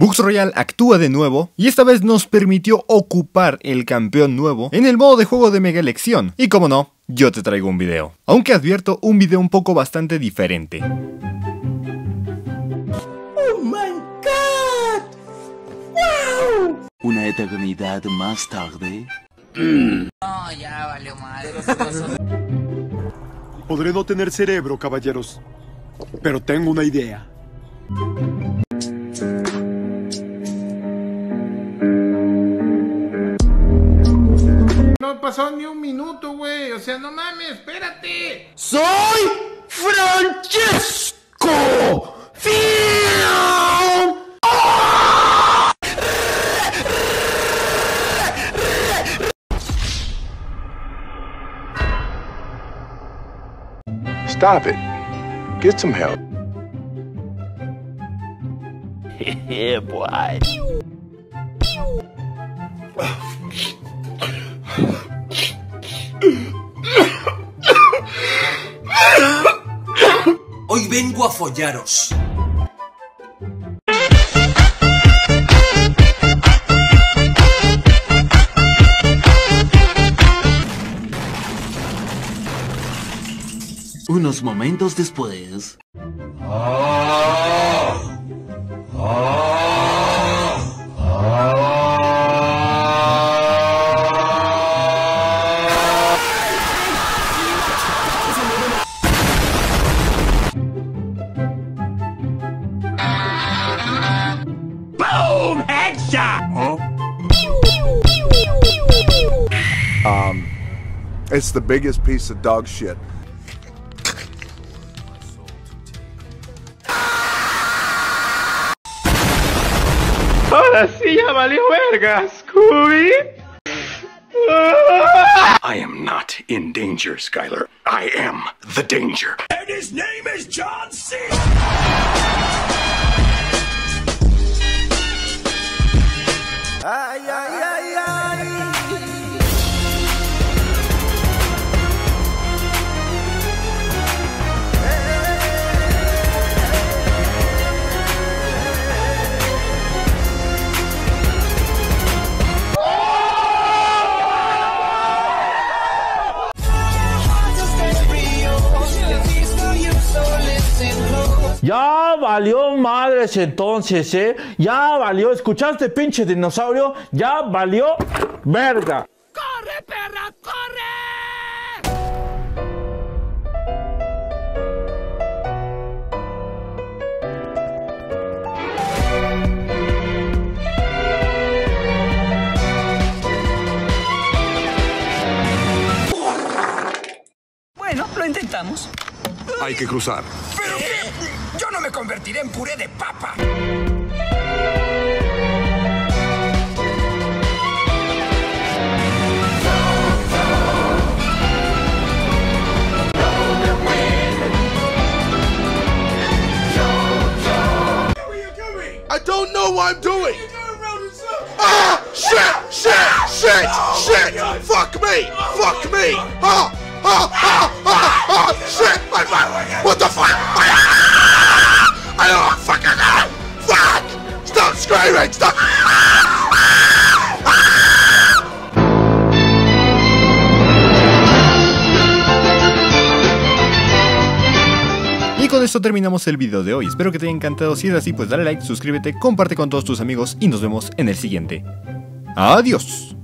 Bux Royal actúa de nuevo y esta vez nos permitió ocupar el campeón nuevo en el modo de juego de Mega Elección. Y como no, yo te traigo un video. Aunque advierto un video un poco bastante diferente. ¡Oh my god! ¡Wow! Una eternidad más tarde. No, ya valió madre. Podré no tener cerebro, caballeros, pero tengo una idea. Pasó ni un minuto, güey. O sea, no mames, espérate. ¡Soy Francesco! ¡Fiam! Stop it. Get some help. yeah, boy. Hoy vengo a follaros. Unos momentos después. Um, it's the biggest piece of dog shit. Ahora sí ya valió verga, Scooby. I am not in danger, Skylar. I am the danger. And his name is John C. Ai, ai, Ya valió madres entonces, ¿eh? Ya valió. ¿Escuchaste, pinche dinosaurio? Ya valió verga. ¡Corre, perra, corre! Bueno, lo intentamos. Hay que cruzar. Yo no me convertiré en puré de papa. I don't know what I'm doing. Ah! Shit! Shit! Shit! Shit! Fuck me! Fuck me! Ah! Shit! What the fuck? I don't know! Fuck! Stop screaming! Stop! Y con esto terminamos el video de hoy. Espero que te haya encantado. Si es así, pues dale like, suscríbete, comparte con todos tus amigos y nos vemos en el siguiente. Adiós.